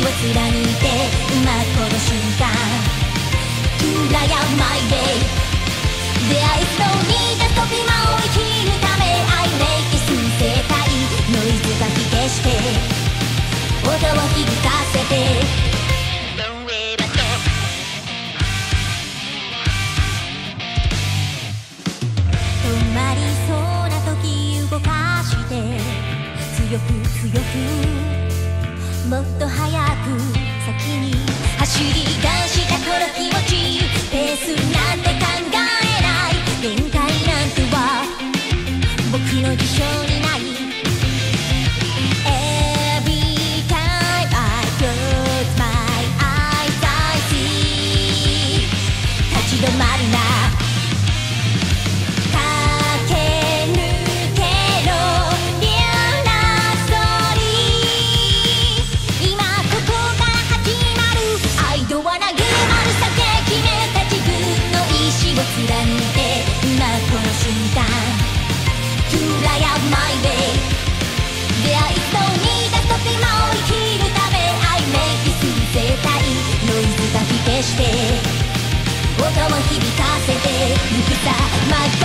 を貫いて今この瞬間暗やマイデイ出会いストーリーが飛び間を生きるため I make it 世界ノイズが否定して音を響かせて止まりそうな時動かして強く強くもっと速く先に走り出したこの気持ちペースなんて考えない限界なんては僕の事象にない。Every time I close my eyes I see 立ち止まるな。音を響かせてゆくさ